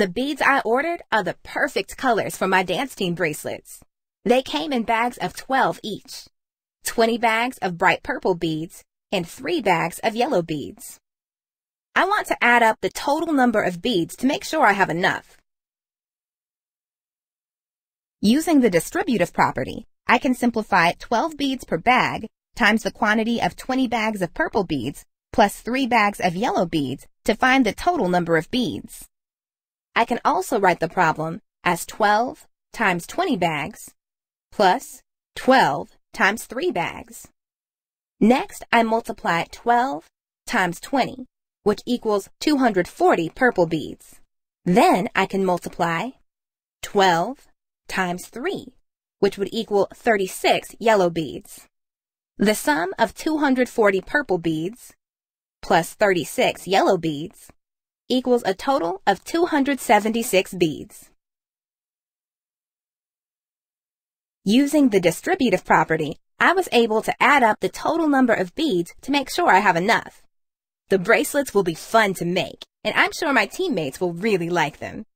The beads I ordered are the perfect colors for my dance team bracelets. They came in bags of 12 each. 20 bags of bright purple beads and 3 bags of yellow beads. I want to add up the total number of beads to make sure I have enough. Using the distributive property, I can simplify 12 beads per bag times the quantity of 20 bags of purple beads plus 3 bags of yellow beads to find the total number of beads. I can also write the problem as 12 times 20 bags plus 12 times 3 bags. Next, I multiply 12 times 20, which equals 240 purple beads. Then I can multiply 12 times 3, which would equal 36 yellow beads. The sum of 240 purple beads plus 36 yellow beads equals a total of 276 beads. Using the distributive property, I was able to add up the total number of beads to make sure I have enough. The bracelets will be fun to make, and I'm sure my teammates will really like them.